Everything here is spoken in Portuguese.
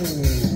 Uhum.